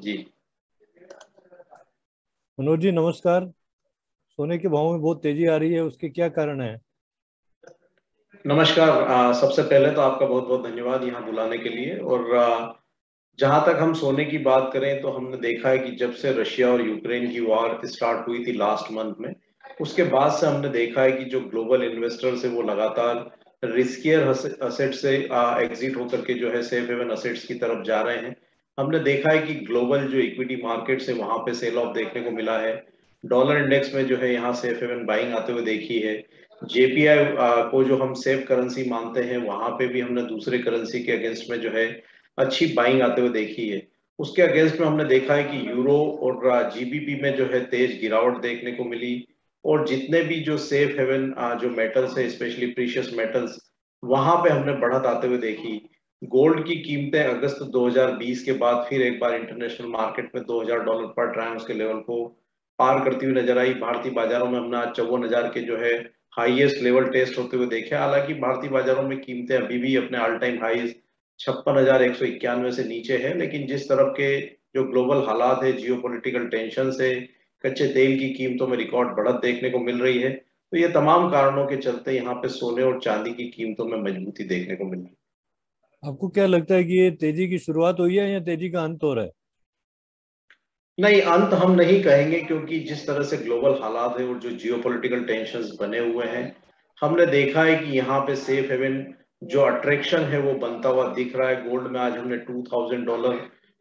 जी। मनोज जी नमस्कार। सोने के भाव में बहुत तेज़ी आ रही है उसके क्या कारण है? नमस्कार। आ, सबसे पहले तो आपका बहुत बहुत धन्यवाद यहाँ बुलाने के लिए। और जहाँ तक हम सोने की बात करें तो हमने देखा है कि जब से रशिया और यूक्रेन की वॉर स्टार्ट हुई थी लास्ट मंथ में उसके बाद से हमने देखा है कि जो ग्लोबल इन्वेस्टर्स है वो लगातार रिस्कियर असेट से एग्जिट होकर के जो है सेफ़ हेवन असेट्स की तरफ़ जा रहे हैं। हमने देखा है कि ग्लोबल जो इक्विटी मार्केट है, वहाँ पे सेल ऑफ़ देखने को मिला है। डॉलर इंडेक्स में जो है, यहाँ सेफ़ हेवन बाइंग आते हुए देखी है। जेपीआई को जो हम सेफ़ करेंसी मानते हैं, वहाँ पे भी हमने दूसरे करेंसी के अगेंस्ट में जो है, अच्छी बाइंग आते हुए देखी है। उसके अगेंस्ट में हमने देखा है कि यूरो और जीबीपी में जो है, तेज गिरावट देखने को मिली। और जितने भी जो सेफ़ हेवन जो मेटल्स है स्पेशली प्रीशियस मेटल्स वहाँ पे हमने बढ़त आते हुए देखी। गोल्ड की कीमतें अगस्त 2020 के बाद फिर एक बार इंटरनेशनल मार्केट में 2000 डॉलर पर ट्रांस के लेवल को पार करती हुई नज़र आई। भारतीय बाजारों में हमने आज चौवन हज़ार के जो है हाईएस्ट लेवल टेस्ट होते हुए देखे। हालाँकि भारतीय बाजारों में कीमतें अभी भी अपने ऑल टाइम हाईज छप्पन हज़ार एक सौ इक्यानवे से नीचे है। लेकिन जिस तरफ़ के जो ग्लोबल हालात है जियो पोलिटिकल टेंशन से कच्चे तेल की कीमतों में रिकॉर्ड बढ़त देखने को मिल रही है। तो ये तमाम कारणों के चलते यहाँ पे सोने और चांदी की कीमतों में मजबूती देखने को मिल रही है। आपको क्या लगता है कि ये तेज़ी की शुरुआत हुई है या तेज़ी का अंत हो रहा है? नहीं, अंत हम नहीं कहेंगे क्योंकि जिस तरह से ग्लोबल हालात है और जो जियो टेंशन बने हुए हैं, हमने देखा है कि यहाँ पे सेफ़ हेवन जो अट्रैक्शन है वो बनता हुआ दिख रहा है। गोल्ड में आज हमने 2000 डॉलर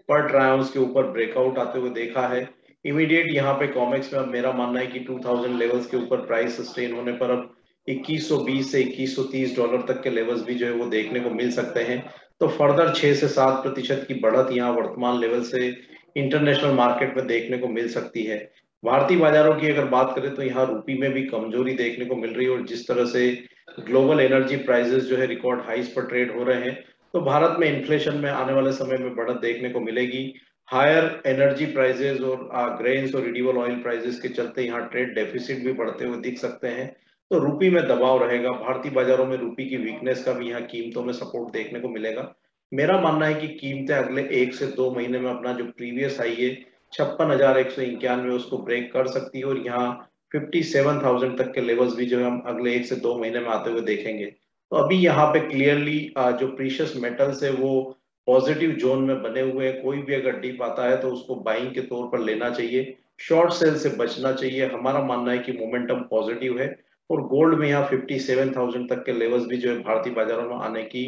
पर ट्राउंस के ऊपर ब्रेकआउट आते हुए देखा है। इमीडिएट यहाँ पे कॉमिक्स में अब मेरा मानना है कि 2000 लेवल्स के ऊपर प्राइस सस्टेन होने पर अब 2120 से 2130 डॉलर तक के लेवल्स भी जो है वो देखने को मिल सकते हैं। तो फर्दर 6 से 7 प्रतिशत की बढ़त यहाँ वर्तमान लेवल से इंटरनेशनल मार्केट में देखने को मिल सकती है। भारतीय बाजारों की अगर बात करें तो यहाँ रूपी में भी कमज़ोरी देखने को मिल रही है और जिस तरह से ग्लोबल एनर्जी प्राइजेस जो है रिकॉर्ड हाइस पर ट्रेड हो रहे हैं तो भारत में इन्फ्लेशन में आने वाले समय में बढ़त देखने को मिलेगी। हायर एनर्जी प्राइजेस और ग्रेन्स और रिड्यूबल ऑयल प्राइजेस के चलते यहाँ ट्रेड डेफिसिट भी बढ़ते हुए दिख सकते हैं। तो रूपी में दबाव रहेगा, भारतीय बाजारों में रूपी की वीकनेस का भी यहाँ कीमतों में सपोर्ट देखने को मिलेगा। मेरा मानना है कि कीमतें अगले एक से दो महीने में अपना जो प्रीवियस हाई है, छप्पन हज़ार एक सौ इक्यानवे उसको ब्रेक कर सकती है और यहाँ फिफ्टी सेवन थाउज़ेंड तक के लेवल्स भी जो हम अगले एक से दो महीने में आते हुए देखेंगे। तो अभी यहाँ पे क्लियरली जो प्रीशियस मेटल्स है, वो पॉजिटिव जोन में बने हुए हैं। कोई भी अगर डीप आता है तो उसको बाइंग के तौर पर लेना चाहिए। शॉर्ट सेल से बचना चाहिए। हमारा मानना है कि मोमेंटम पॉजिटिव है। और गोल्ड में यहाँ फिफ्टी सेवन थाउज़ेंड तक के लेवल्स भी जो है भारतीय बाजारों में आने की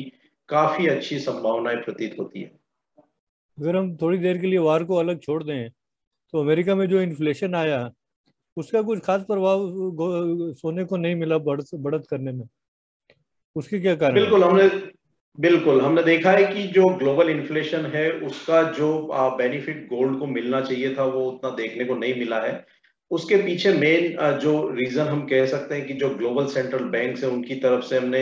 काफ़ी अच्छी संभावनाएँ प्रतीत होती है। अगर हम थोड़ी देर के लिए वार को अलग छोड़ दें तो अमेरिका में जो इन्फ्लेशन आया उसका कुछ खास प्रभाव सोने को नहीं मिला बढ़त बढ़त करने में। उसके क्या कारण बिल्कुल हमने बिल्कुल हमने देखा है कि जो ग्लोबल इन्फ्लेशन है उसका जो बेनिफिट गोल्ड को मिलना चाहिए था वो उतना देखने को नहीं मिला है। उसके पीछे मेन जो रीजन हम कह सकते हैं कि जो ग्लोबल सेंट्रल बैंक है, उनकी तरफ़ से हमने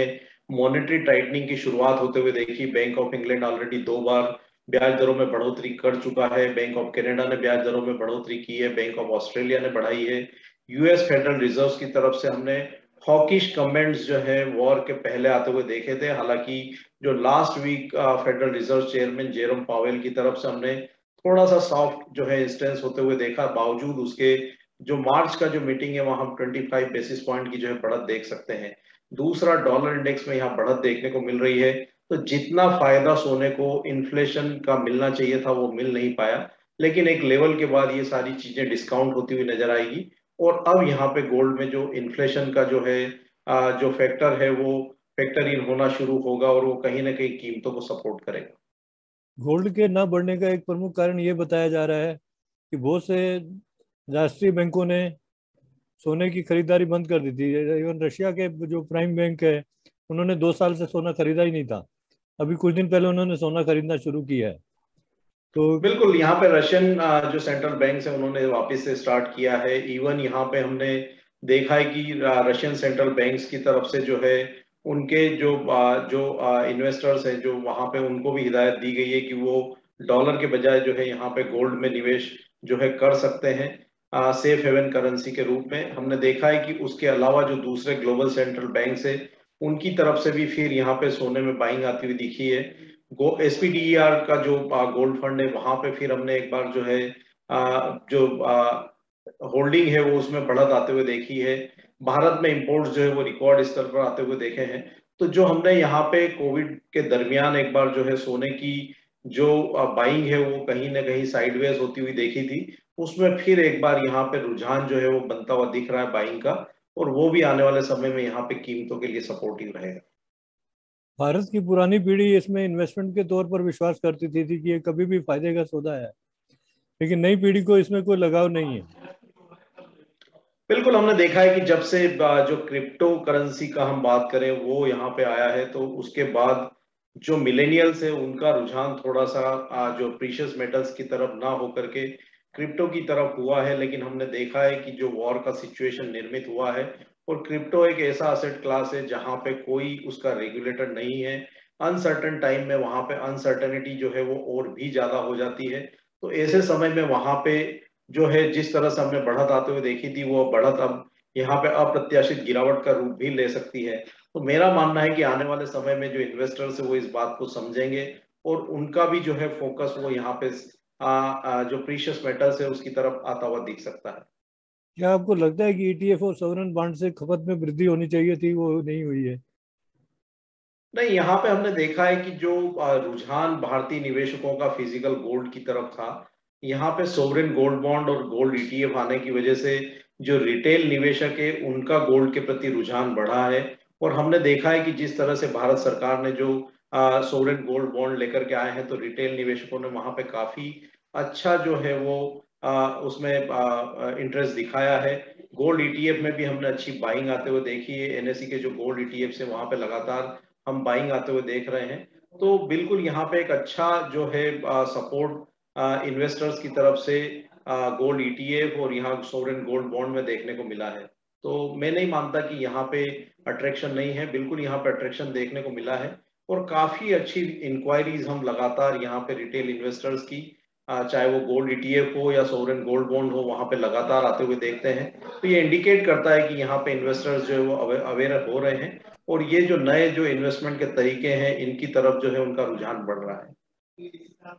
मॉनेटरी टाइटनिंग की शुरुआत होते हुए देखी। बैंक ऑफ़ इंग्लैंड ऑलरेडी दो बार ब्याज दरों में बढ़ोतरी कर चुका है। बैंक ऑफ़ कनाडा ने ब्याज दरों में बढ़ोतरी की है। बैंक ऑफ़ ऑस्ट्रेलिया ने बढ़ाई है। यूएस फेडरल रिज़र्व की तरफ़ से हमने हॉकिश कमेंट्स जो है वॉर के पहले आते हुए देखे थे। हालाँकि जो last week Federal Reserve chairman Jerome Powell की तरफ़ से हमने थोड़ा सा सॉफ्ट जो है इंस्टेंस होते हुए देखा। बावजूद उसके जो मार्च का जो मीटिंग है, वहाँ हम 25 बेसिस पॉइंट की जो है बढ़त देख सकते हैं। दूसरा डॉलर इंडेक्स में यहाँ बढ़त देखने को मिल रही है। तो जितना फ़ायदा सोने को इन्फ्लेशन का मिलना चाहिए था, वो मिल नहीं पाया। लेकिन एक लेवल के बाद ये सारी चीज़ें डिस्काउंट होती हुई नज़र आएगी। और अब यहाँ पे गोल्ड में जो इन्फ्लेशन का जो है जो फैक्टर है, वो फैक्टर इन होना शुरू होगा और वो कहीं ना कहीं कीमतों को सपोर्ट करेगा। गोल्ड के न बढ़ने का एक प्रमुख कारण ये बताया जा रहा है कि बहुत से राष्ट्रीय बैंकों ने सोने की खरीदारी बंद कर दी थी। इवन रशिया के जो प्राइम बैंक है, उन्होंने दो साल से सोना खरीदा ही नहीं था। अभी कुछ दिन पहले उन्होंने सोना खरीदना शुरू किया है। तो बिल्कुल, यहाँ पे रशियन जो सेंट्रल बैंक है, उन्होंने वापस से स्टार्ट किया है। इवन यहाँ पे हमने देखा है कि रशियन सेंट्रल बैंक्स की तरफ़ से जो है, उनके जो जो इन्वेस्टर्स हैं, जो वहाँ पे उनको भी हिदायत दी गई है कि वो डॉलर के बजाय जो है, यहाँ पे गोल्ड में निवेश जो है कर सकते हैं। सेफ़ हेवन करेंसी के रूप में। हमने देखा है कि उसके अलावा जो दूसरे ग्लोबल सेंट्रल बैंक है, उनकी तरफ़ से भी फिर यहाँ पे सोने में बाइंग आती हुई दिखी है। एस का जो गोल्ड फंड है, वहाँ पे फिर हमने एक बार जो है जो होल्डिंग है, वो उसमें बढ़त आते हुए देखी है। भारत में इंपोर्ट्स जो है, वो रिकॉर्ड स्तर पर आते हुए देखे हैं। तो जो हमने यहाँ पे कोविड के दरमियान एक बार जो है सोने की जो बाइंग है वो कहीं ना कहीं साइडवेज होती हुई देखी थी उसमें फिर एक बार यहाँ पे रुझान जो है वो बनता हुआ दिख रहा है बाइंग का और वो भी आने वाले समय में यहाँ पे कीमतों के लिए सपोर्टिव रहेगा। भारत की पुरानी पीढ़ी इसमें इन्वेस्टमेंट के तौर पर विश्वास करती थी, थी कि ये कभी भी फ़ायदे का सौदा है लेकिन नई पीढ़ी को इसमें कोई लगाव नहीं है। बिल्कुल हमने देखा है कि जब से जो क्रिप्टो करेंसी का हम बात करें वो यहाँ पे आया है तो उसके बाद जो मिलेनियल्स है, उनका रुझान थोड़ा सा जो प्रीशियस मेटल्स की तरफ़ ना होकर के क्रिप्टो की तरफ़ हुआ है, लेकिन हमने देखा है कि जो वॉर का सिचुएशन निर्मित हुआ है, और क्रिप्टो एक ऐसा असेट क्लास है जहाँ पे कोई उसका रेगुलेटर नहीं है। अनसर्टन टाइम में वहाँ पे अनसर्टनिटी जो है वो और भी ज़्यादा हो जाती है। तो ऐसे समय में वहाँ पे जो है, जिस तरह से हमने बढ़त आते हुए देखी थी, वो बढ़त अब यहाँ पे अप्रत्याशित गिरावट का रूप भी ले सकती है। तो मेरा मानना है कि आने वाले समय में जो इन्वेस्टर्स है वो इस बात को समझेंगे और उनका भी जो है फोकस वो यहाँ पे आ, आ, जो प्रीशियस मेटल्स है उसकी तरफ़ आता हुआ दिख सकता है। क्या आपको लगता है कि ईटीएफ e और सवरन बॉन्ड से खपत में वृद्धि होनी चाहिए थी? वो नहीं हुई है। नहीं यहाँ पे हमने देखा है कि जो रुझान भारतीय निवेशकों का फ़िज़िकल गोल्ड की तरफ़ था यहाँ पे सोवरेन गोल्ड बॉन्ड और गोल्ड ईटीएफ आने की वजह से जो रिटेल निवेशक है उनका गोल्ड के प्रति रुझान बढ़ा है। और हमने देखा है कि जिस तरह से भारत सरकार ने जो सोवरेन गोल्ड बॉन्ड लेकर के आए हैं तो रिटेल निवेशकों ने वहाँ पे काफ़ी अच्छा जो है वो आ, उसमें इंटरेस्ट दिखाया है। गोल्ड ईटीएफ e में भी हमने अच्छी बाइंग आते हुए देखी है। एनएससी के जो गोल्ड ईटीएफ e से वहाँ पे लगातार हम बाइंग आते हुए देख रहे हैं। तो बिल्कुल यहाँ पे एक अच्छा जो है आ, सपोर्ट इन्वेस्टर्स की तरफ़ से गोल्ड ईटीएफ e और यहाँ सोवरेन गोल्ड बॉन्ड में देखने को मिला है। तो मैं नहीं मानता कि यहाँ पे अट्रैक्शन नहीं है। बिल्कुल यहाँ पे अट्रैक्शन देखने को मिला है। और काफ़ी अच्छी इंक्वायरीज हम लगातार यहाँ पे रिटेल इन्वेस्टर्स की चाहे वो गोल्ड ईटीएफ हो या सोवरेन गोल्ड बॉन्ड हो, वहाँ पे लगातार आते हुए देखते हैं। तो ये इंडिकेट करता है कि यहाँ पे इन्वेस्टर्स जो है वो अवेयर हो रहे हैं। और ये जो नए जो इन्वेस्टमेंट के तरीके हैं, इनकी तरफ़ जो है उनका रुझान बढ़ रहा है।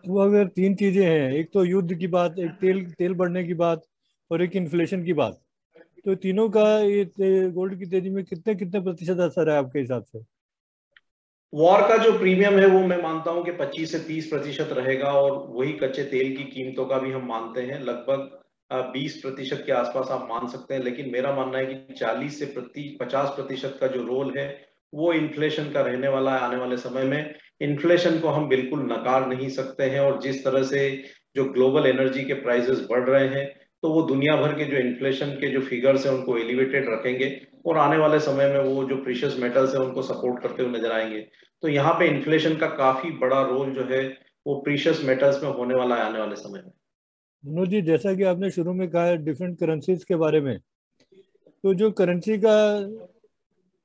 वो अगर तीन चीज़ें हैं, एक तो युद्ध की बात, एक तेल तेल बढ़ने की बात और एक इन्फ्लेशन की बात। तो तीनों का ये गोल्ड की तेज़ी में कितने कितने प्रतिशत असर है आपके हिसाब से? वॉर का जो प्रीमियम है वो मैं मानता हूँ कि 25 से 30 प्रतिशत रहेगा और वही कच्चे तेल की कीमतों का भी हम मानते हैं। लगभग 20 प्रतिशत के आसपास आप मान सकते हैं, लेकिन मेरा मानना है कि 40 से प्रति 50 प्रतिशत का जो रोल है, वो इन्फ्लेशन का रहने वाला है आने वाले समय में। इन्फ्लेशन को हम बिल्कुल नकार नहीं सकते हैं और जिस तरह से जो ग्लोबल एनर्जी के प्राइसेस बढ़ रहे हैं तो वो दुनिया भर के जो इन्फ्लेशन के जो फिगर्स हैं उनको एलिवेटेड रखेंगे और आने वाले समय में वो जो प्रीशियस मेटल्स है उनको सपोर्ट करते हुए नज़र आएँगे। तो यहाँ पे इन्फ्लेशन का काफ़ी बड़ा रोल जो है वो प्रीशियस मेटल्स में होने वाला है आने वाले समय में। मनोज जी, जैसा कि आपने शुरू में कहा डिफरेंट करेंसीज के बारे में तो जो करेंसी का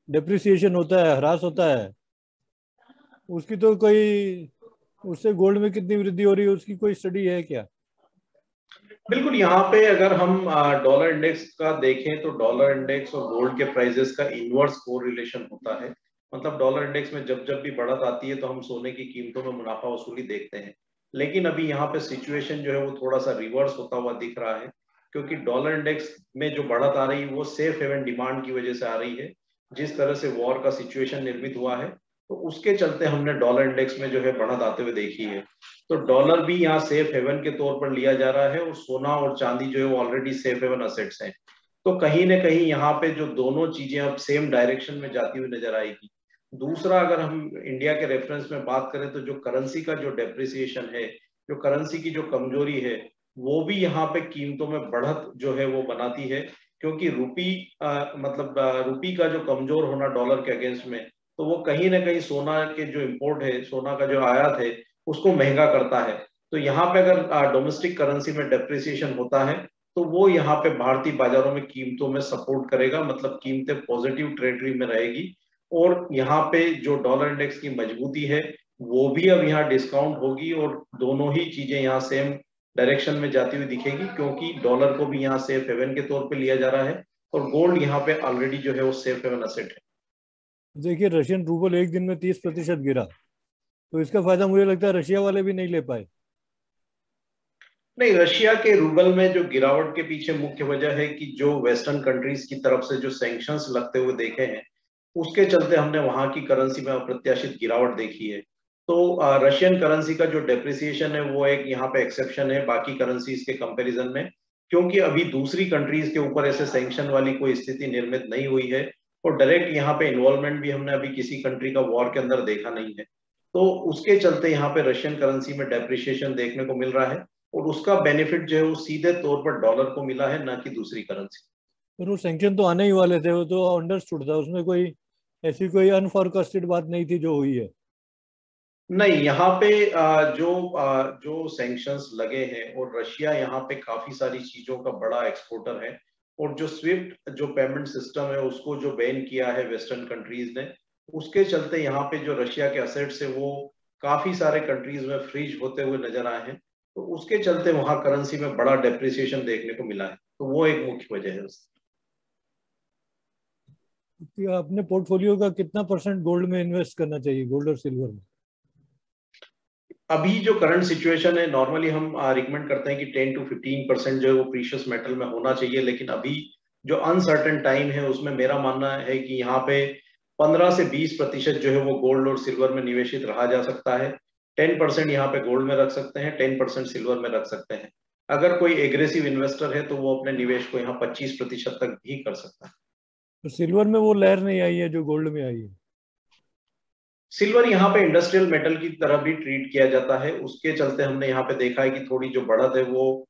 डिप्रिसिएशन होता है, ह्रास होता है, उसकी तो कोई, उससे गोल्ड में कितनी वृद्धि हो रही है, उसकी कोई स्टडी है क्या? बिल्कुल, यहाँ पे अगर हम डॉलर इंडेक्स का देखें तो डॉलर इंडेक्स और गोल्ड के प्राइजेस का इनवर्स को रिलेशन होता है। मतलब डॉलर इंडेक्स में जब जब भी बढ़त आती है तो हम सोने की कीमतों में मुनाफा वसूली देखते हैं। लेकिन अभी यहाँ पे सिचुएशन जो है वो थोड़ा सा रिवर्स होता हुआ दिख रहा है, क्योंकि डॉलर इंडेक्स में जो बढ़त आ रही है वो सेफ़ हेवन डिमांड की वजह से आ रही है। जिस तरह से वॉर का सिचुएशन निर्मित हुआ है तो उसके चलते हमने डॉलर इंडेक्स में जो है बढ़त आते हुए देखी है। तो डॉलर भी यहाँ सेफ़ हेवन के तौर पर लिया जा रहा है और सोना और चांदी जो है वो ऑलरेडी सेफ़ हेवन असेट्स हैं। तो कहीं ना कहीं यहाँ पे जो दोनों चीज़ें अब सेम डायरेक्शन में जाती हुई नज़र आएगी। दूसरा अगर हम इंडिया के रेफरेंस में बात करें तो जो करेंसी का जो डेप्रिसिएशन है जो करेंसी की जो कमज़ोरी है वो भी यहाँ पे कीमतों में बढ़त जो है वो बनाती है। क्योंकि रुपी आ, मतलब रुपी का जो कमज़ोर होना डॉलर के अगेंस्ट में तो वो कहीं ना कहीं सोना के जो इम्पोर्ट है, सोना का जो आयात है, उसको महँगा करता है। तो यहाँ पे अगर डोमेस्टिक करेंसी में डेप्रिसिएशन होता है तो वो यहाँ पे भारतीय बाजारों में कीमतों में सपोर्ट करेगा मतलब कीमतें पॉजिटिव ट्रेडरी में रहेगी। और यहाँ पे जो डॉलर इंडेक्स की मजबूती है, वो भी अब यहाँ डिस्काउंट होगी और दोनों ही चीज़ें यहाँ सेम डायरेक्शन में जाती हुई दिखेगी, क्योंकि डॉलर को भी यहाँ सेफ़ हेवन के तौर पे लिया जा रहा है और गोल्ड यहाँ पे ऑलरेडी जो है वो सेफ़ हेवन असेट है। देखिए रशियन रूबल एक दिन में तीस प्रतिशत गिरा। तो इसका फ़ायदा मुझे लगता है रशिया वाले भी नहीं ले पाए। नहीं रशिया के रूबल में जो गिरावट के पीछे मुख्य वजह है कि जो वेस्टर्न कंट्रीज़ की तरफ़ से जो सैंक्शंस लगते हुए देखे हैं, उसके चलते हमने वहाँ की करेंसी में अप्रत्याशित गिरावट देखी है। तो रशियन करेंसी का जो डेप्रिसिएशन है, वो एक यहाँ पे एक्सेप्शन है बाकी करेंसीज के कंपैरिजन में, क्योंकि अभी दूसरी कंट्रीज़ के ऊपर ऐसे सैंक्शन वाली कोई स्थिति निर्मित नहीं हुई है। और डायरेक्ट यहाँ पे इन्वॉल्वमेंट भी हमने अभी किसी कंट्री का वॉर के अंदर देखा नहीं है। तो उसके चलते यहाँ पे रशियन करेंसी में डेप्रिशिएशन देखने को मिल रहा है और उसका बेनिफिट जो है वो सीधे तौर पर डॉलर को मिला है ना कि दूसरी करेंसी वो सैंक्शन तो आने ही वाले थे वो तो अंडरस्टूड था उसमें कोई ऐसी कोई अनफॉरकास्टेड बात नहीं थी जो हुई है। नहीं यहाँ पे जो जो सैंक्शंस लगे हैं और रशिया यहाँ पे काफ़ी सारी चीज़ों का बड़ा एक्सपोर्टर है और जो स्विफ्ट जो पेमेंट सिस्टम है, उसको जो बैन किया है वेस्टर्न कंट्रीज़ ने, उसके चलते यहाँ पे जो रशिया के असेट्स है, वो काफ़ी सारे कंट्रीज़ में फ्रीज होते हुए नज़र आए हैं। तो उसके चलते वहाँ करेंसी में बड़ा डेप्रिसिएशन देखने को मिला है। तो वो एक मुख्य वजह है। आपने पोर्टफोलियो का कितना परसेंट गोल्ड में इन्वेस्ट करना चाहिए गोल्ड और सिल्वर में? अभी जो करंट सिचुएशन है नॉर्मली हम रिकमेंड करते हैं कि 10 टू 15 परसेंट जो है वो प्रीशियस मेटल में होना चाहिए, लेकिन अभी जो अनसर्टन टाइम है, उसमें मेरा मानना है कि यहाँ पे 15 से 20 प्रतिशत जो है वो गोल्ड और सिल्वर में निवेशित रहा जा सकता है। 10 परसेंट यहाँ पे गोल्ड में रख सकते हैं 10 परसेंट सिल्वर में रख सकते हैं। अगर कोई एग्रेसिव इन्वेस्टर है तो वो अपने निवेश को यहाँ पच्चीस प्रतिशत तक भी कर सकता है। तो सिल्वर में वो लहर नहीं आई है जो गोल्ड में आई है? सिल्वर यहाँ पे इंडस्ट्रियल मेटल की तरह भी ट्रीट किया जाता है। उसके चलते हमने यहाँ पे देखा है कि थोड़ी जो बढ़त है वो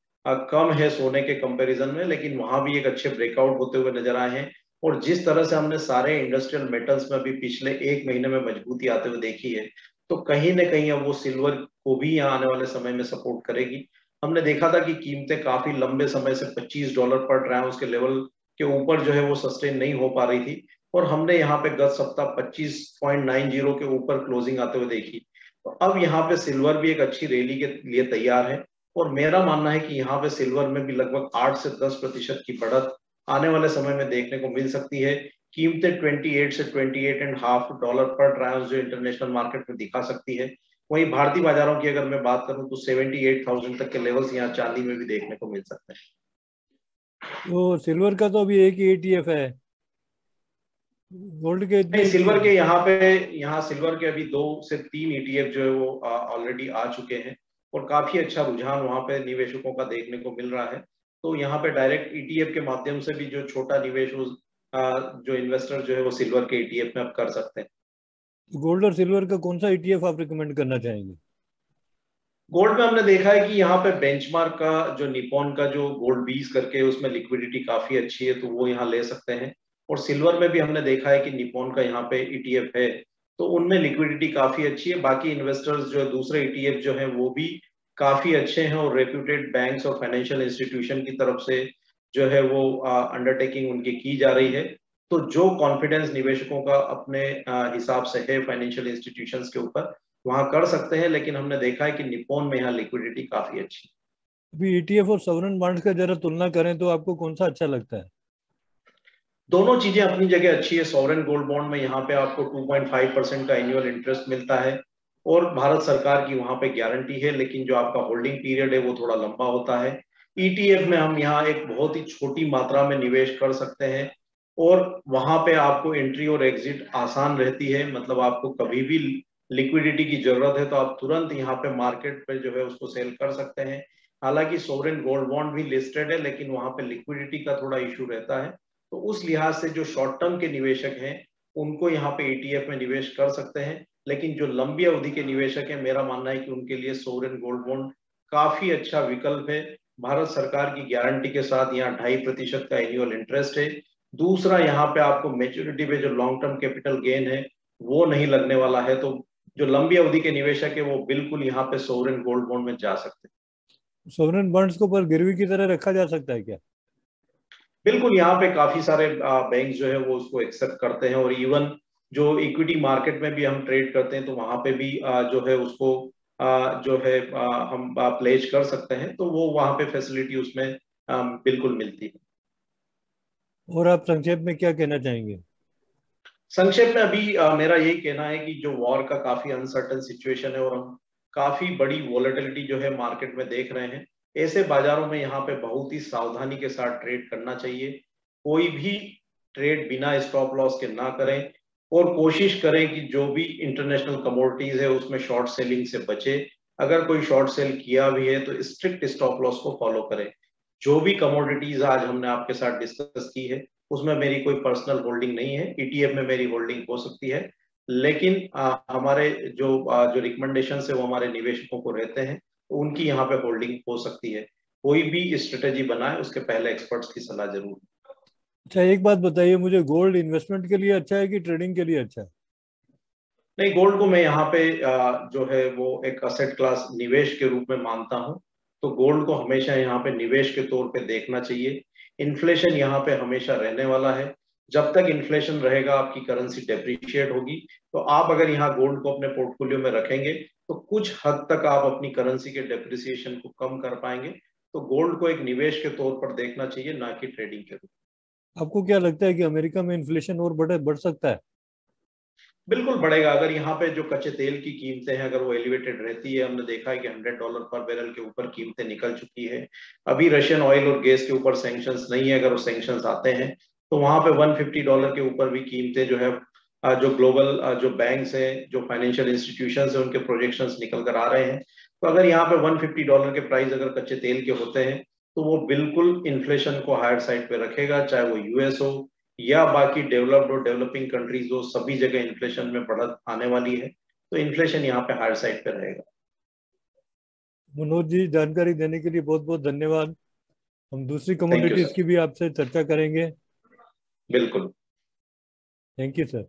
कम है सोने के कंपैरिजन में, लेकिन वहाँ भी एक अच्छे ब्रेकआउट होते हुए नज़र आए हैं। और जिस तरह से हमने सारे इंडस्ट्रियल मेटल्स में भी पिछले एक महीने में मजबूती आते हुए देखी है तो कहीं ना कहीं अब वो सिल्वर को भी यहाँ आने वाले समय में सपोर्ट करेगी। हमने देखा था कि कीमतें काफ़ी लंबे समय से 25 डॉलर पर ट्राउंस के लेवल के ऊपर जो है वो सस्टेन नहीं हो पा रही थी। और हमने यहाँ पे गत सप्ताह 25.90 के ऊपर क्लोजिंग आते हुए देखी। तो अब यहाँ पे सिल्वर भी एक अच्छी रैली के लिए तैयार है और मेरा मानना है कि यहाँ पे सिल्वर में भी लगभग 8 से 10 प्रतिशत की बढ़त आने वाले समय में देखने को मिल सकती है। कीमतें 28 से 28 एंड हाफ़ डॉलर पर ट्रांस जो इंटरनेशनल मार्केट में दिखा सकती है। वहीं भारतीय बाजारों की अगर मैं बात करूँ तो 78,000 तक के लेवल्स यहाँ चांदी में भी देखने को मिल सकते हैं। तो सिल्वर का तो अभी एक ही एटीएफ है। गोल्ड के नहीं सिल्वर के यहाँ पे यहाँ सिल्वर के अभी दो से तीन ईटीएफ जो है वो ऑलरेडी आ चुके हैं और काफ़ी अच्छा रुझान वहाँ पे निवेशकों का देखने को मिल रहा है। तो यहाँ पे डायरेक्ट ईटीएफ के माध्यम से भी जो छोटा निवेश जो इन्वेस्टर जो है वो सिल्वर के ईटीएफ में अब कर सकते हैं। गोल्ड और सिल्वर का कौन सा ईटीएफ आप रिकमेंड करना चाहेंगे? गोल्ड में हमने देखा है कि यहाँ पे बेंचमार्क का जो निपॉन का जो गोल्ड बीस करके उसमें लिक्विडिटी काफ़ी अच्छी है तो वो यहाँ ले सकते हैं। और सिल्वर में भी हमने देखा है कि निपोन का यहाँ पे ईटीएफ e है तो उनमें लिक्विडिटी काफ़ी अच्छी है। बाकी इन्वेस्टर्स जो है, दूसरे ईटीएफ e जो है, वो भी काफ़ी अच्छे हैं और रेप्यूटेड बैंक्स और फाइनेंशियल इंस्टीट्यूशन की तरफ़ से जो है, वो अंडरटेकिंग उनकी की जा रही है। तो जो कॉन्फिडेंस निवेशकों का अपने हिसाब से है फाइनेंशियल इंस्टीट्यूशन के ऊपर, वहाँ कर सकते हैं, लेकिन हमने देखा है कि निपोन में यहाँ लिक्विडिटी काफ़ी अच्छी अभी ईटीएफ e और सवरन बॉन्ड्स का जरा तुलना करें तो आपको कौन सा अच्छा लगता है? दोनों चीज़ें अपनी जगह अच्छी है। सॉवरन गोल्ड बॉन्ड में यहाँ पे आपको 2.5 परसेंट का एनुअल इंटरेस्ट मिलता है और भारत सरकार की वहाँ पे गारंटी है, लेकिन जो आपका होल्डिंग पीरियड है वो थोड़ा लंबा होता है। ईटीएफ e में हम यहाँ एक बहुत ही छोटी मात्रा में निवेश कर सकते हैं और वहाँ पे आपको एंट्री और एग्जिट आसान रहती है। मतलब आपको कभी भी लिक्विडिटी की ज़रूरत है तो आप तुरंत यहाँ पे मार्केट पे जो है उसको सेल कर सकते हैं। हालाँकि सोवरेन गोल्ड बॉन्ड भी लिस्टेड है, लेकिन वहाँ पे लिक्विडिटी का थोड़ा इशू रहता है। तो उस लिहाज से जो शॉर्ट टर्म के निवेशक हैं, उनको यहाँ पे ईटीएफ में निवेश कर सकते हैं। लेकिन जो लंबी अवधि के निवेशक हैं, मेरा मानना है कि उनके लिए सोवरेन गोल्ड बॉन्ड काफ़ी अच्छा विकल्प है। भारत सरकार की गारंटी के साथ यहाँ ढाई प्रतिशत का एनुअल इंटरेस्ट है। दूसरा, यहाँ पे आपको मेच्योरिटी पे जो लॉन्ग टर्म कैपिटल गेन है, वो नहीं लगने वाला है। तो जो लंबी अवधि के निवेशक है, वो बिल्कुल यहाँ पे सोवरेन गोल्ड बॉन्ड में जा सकते हैं। सोवरेन बॉन्ड्स को पर गिरवी की तरह रखा जा सकता है क्या? बिल्कुल यहाँ पे काफ़ी सारे बैंक जो है वो उसको एक्सेप्ट करते हैं और इवन जो इक्विटी मार्केट में भी हम ट्रेड करते हैं तो वहाँ पे भी जो है उसको जो है हम प्लेज कर सकते हैं तो वो वहाँ पे फैसिलिटी उसमें बिल्कुल मिलती है। और आप संक्षेप में क्या कहना चाहेंगे? संक्षेप में अभी मेरा यही कहना है कि जो वॉर का काफ़ी अनसर्टन सिचुएशन है और हम काफ़ी बड़ी वॉलेटिलिटी जो है मार्केट में देख रहे हैं ऐसे बाजारों में यहाँ पे बहुत ही सावधानी के साथ ट्रेड करना चाहिए। कोई भी ट्रेड बिना स्टॉप लॉस के ना करें और कोशिश करें कि जो भी इंटरनेशनल कमोडिटीज है उसमें शॉर्ट सेलिंग से बचे। अगर कोई शॉर्ट सेल किया भी है तो स्ट्रिक्ट स्टॉप लॉस को फॉलो करें। जो भी कमोडिटीज आज हमने आपके साथ डिस्कस की है उसमें मेरी कोई पर्सनल होल्डिंग नहीं है। ईटीएफ में मेरी होल्डिंग हो सकती है। लेकिन आ, हमारे जो आ, जो रिकमेंडेशन है वो हमारे निवेशकों को रहते हैं। उनकी यहाँ पे होल्डिंग हो सकती है। कोई भी स्ट्रेटेजी बनाए उसके पहले एक्सपर्ट्स की सलाह ज़रूर। अच्छा एक बात बताइए मुझे गोल्ड इन्वेस्टमेंट के लिए अच्छा है कि ट्रेडिंग के लिए अच्छा है? नहीं गोल्ड को मैं यहाँ पे जो है वो एक असेट क्लास निवेश के रूप में मानता हूँ। तो गोल्ड को हमेशा यहाँ पे निवेश के तौर पे देखना चाहिए। इन्फ्लेशन यहाँ पे हमेशा रहने वाला है। जब तक इन्फ्लेशन रहेगा आपकी करेंसी डेप्रिशिएट होगी। तो आप अगर यहाँ गोल्ड को अपने पोर्टफोलियो में रखेंगे तो कुछ हद तक आप अपनी करेंसी के डेप्रिसिएशन को कम कर पाएँगे। तो गोल्ड को एक निवेश के तौर पर देखना चाहिए ना कि ट्रेडिंग के रूप आपको क्या लगता है कि अमेरिका में इन्फ्लेशन और बढ़े बढ़ सकता है? बिल्कुल बढ़ेगा। अगर यहाँ पे जो कच्चे तेल की कीमतें हैं अगर वो एलिवेटेड रहती है हमने देखा है कि 100 डॉलर पर बैरल के ऊपर कीमतें निकल चुकी है। अभी रशियन ऑयल और गैस के ऊपर सैंक्शंस नहीं है। अगर वो सैंक्शंस आते हैं तो वहाँ पे 150 डॉलर के ऊपर भी कीमतें जो है जो ग्लोबल जो बैंक्स हैं जो फाइनेंशियल इंस्टीट्यूशन है उनके प्रोजेक्शन निकल कर आ रहे हैं। तो अगर यहाँ पे 150 डॉलर के प्राइस अगर कच्चे तेल के होते हैं तो वो बिल्कुल इन्फ्लेशन को हायर साइड पे रखेगा चाहे वो यूएस हो या बाकी डेवलप्ड और डेवलपिंग कंट्रीज़ हो सभी जगह इन्फ्लेशन में बढ़त आने वाली है। तो इन्फ्लेशन यहाँ पे हायर साइड पे रहेगा। मनोज जी जानकारी देने के लिए बहुत बहुत धन्यवाद। हम दूसरी कम्युनिटीज की भी आपसे चर्चा करेंगे। बिल्कुल। Thank you sir